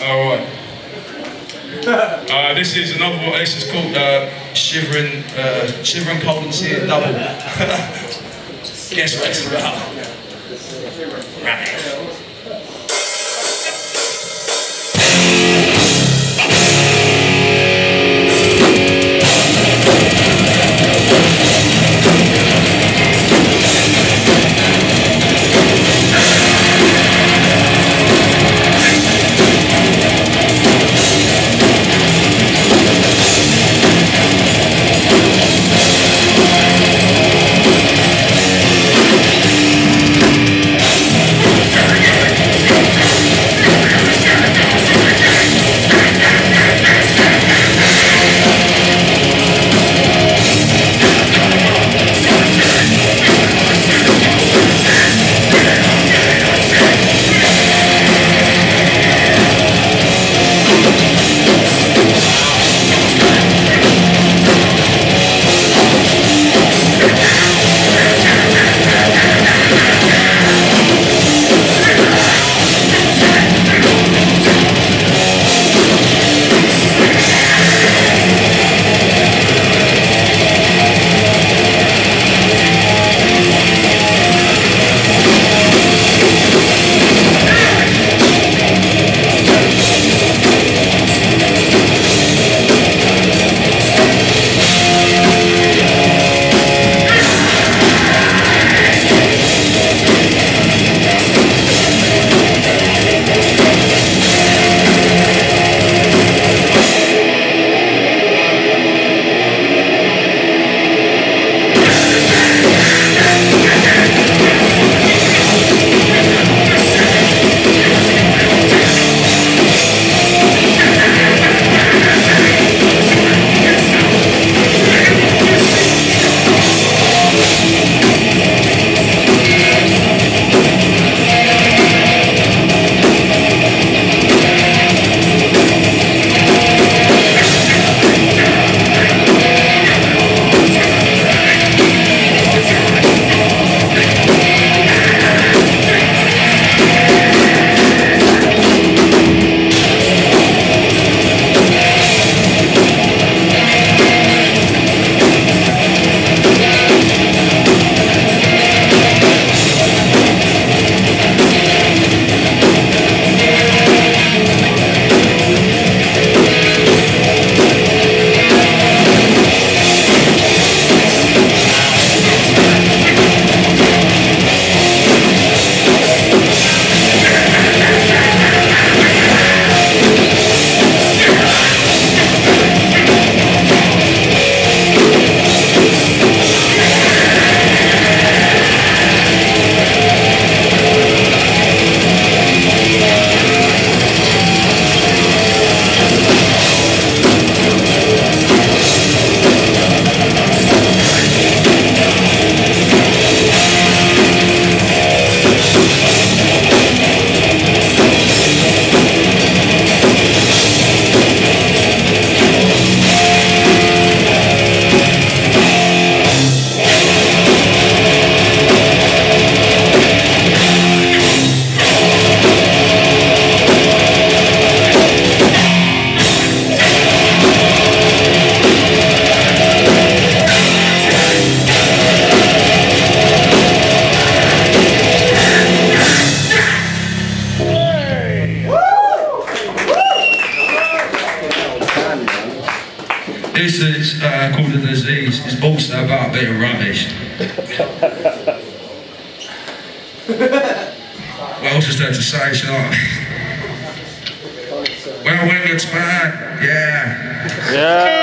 All right. Uh, this is another one. This is called uh, Shivering, uh, Shivering Cold and Seeing Double. Guess what it's about? Right. What else is there to say, shall Well, when it's bad, yeah. Yeah.